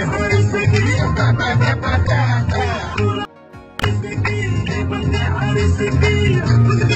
I'm Thank you.